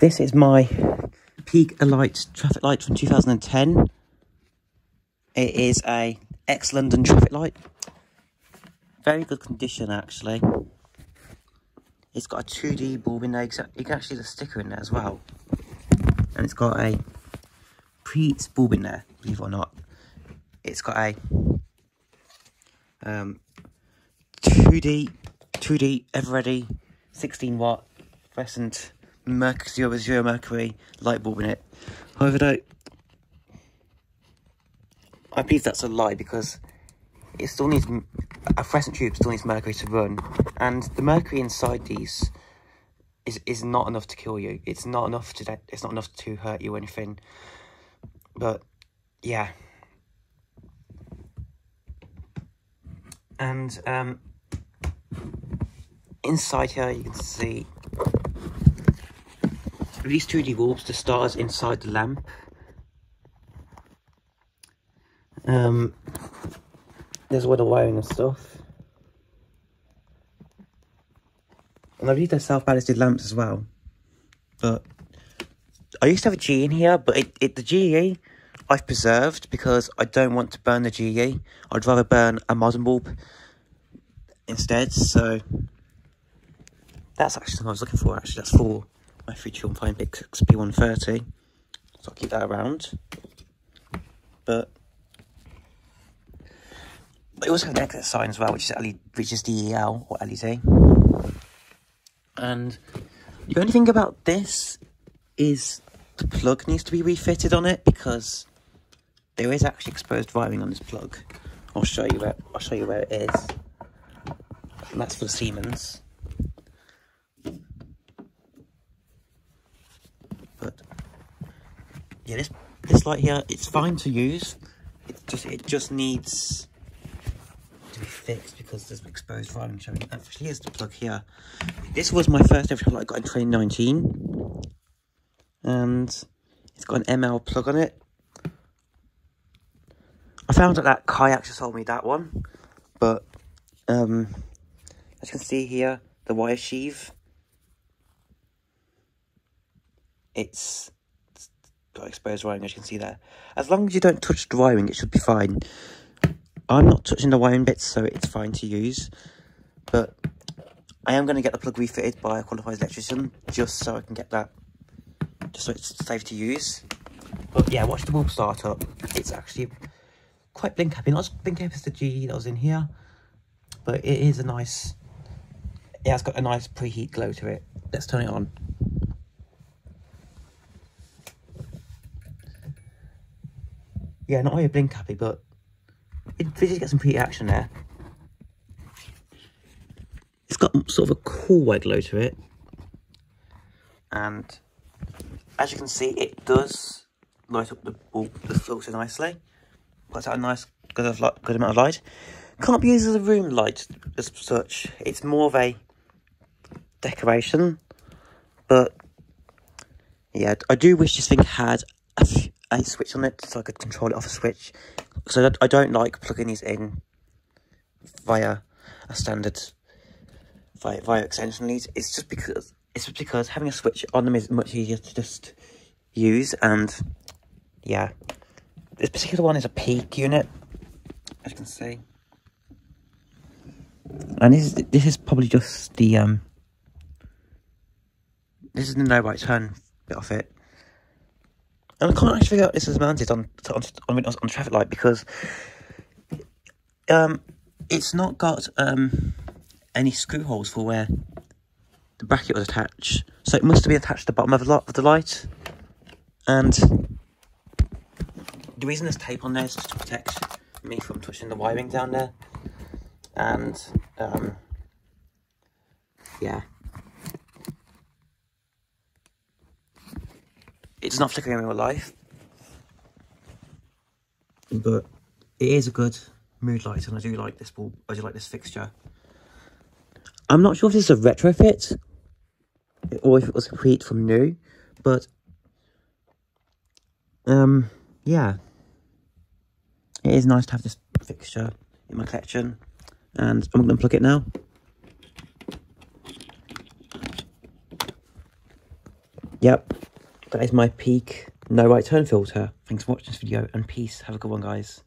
This is my Peek Elite traffic light from 2010. It is a ex-London traffic light. Very good condition, actually. It's got a 2D bulb in there. You can actually see the sticker in there as well. And it's got a Preet bulb in there, believe it or not. It's got a um, 2D, 2D, ever ready, 16 watt fluorescent mercury, zero, zero mercury light bulb in it. However, though, I believe that's a lie because it still needs a fluorescent tube still needs mercury to run, and the mercury inside these is is not enough to kill you. It's not enough to it's not enough to hurt you or anything. But yeah. And um inside here you can see these 2D bulbs, the stars inside the lamp. Um, there's all the wiring and stuff. And I believe they're self-ballasted lamps as well. But I used to have a G in here, but it, it the GE I've preserved because I don't want to burn the GE. I'd rather burn a modern bulb instead. So that's actually something I was looking for. Actually, that's for my future on FinePix XP130. So I'll keep that around. But it also has an exit sign as well, which is LED, which is DEL or LED. And the only thing about this is the plug needs to be refitted on it because there is actually exposed wiring on this plug. I'll show you where I'll show you where it is. And that's for the Siemens. Yeah, this this light here, it's fine to use. It just it just needs to be fixed because there's an exposed wiring showing. Actually, here's the plug here. This was my first ever light I got in 2019, and it's got an ML plug on it. I found out that Kai actually sold me that one, but um, as you can see here, the wire sheave it's got exposed wiring as you can see there. As long as you don't touch the wiring, it should be fine. I'm not touching the wiring bits, so it's fine to use. But I am going to get the plug refitted by a qualified electrician, just so I can get that, just so it's safe to use. But yeah, watch the bulb start up. It's actually quite blink happy. Not as blink happy as the GE that was in here, but it is a nice, it has got a nice preheat glow to it. Let's turn it on. Yeah, not really blink happy, but it did get some pretty action there. It's got sort of a cool white glow to it. And as you can see, it does light up the the filter nicely. Puts out a nice, good, of light, good amount of light. Can't be used as a room light as such. It's more of a decoration. But yeah, I do wish this thing had a, a switch on it so I could control it off a switch. So I don't like plugging these in via a standard via, via extension leads. It's just because it's just because having a switch on them is much easier to just use and yeah. This particular one is a Peek unit, as you can see. And this is this is probably just the um this is the no right turn bit of it. And I can't actually figure out this is mounted on on on, on traffic light because um, it's not got um, any screw holes for where the bracket was attached. So it must have been attached to the bottom of the, of the light. And the reason there's tape on there is just to protect me from touching the wiring down there. And um, yeah. It's not flickering in real life. But it is a good mood light and I do like this bulb, I do like this fixture. I'm not sure if this is a retrofit or if it was a complete from new, but um, yeah, it is nice to have this fixture in my collection and I'm going to plug it now. yep, that is my Peek no right turn filter. Thanks for watching this video and peace. Have a good one, guys.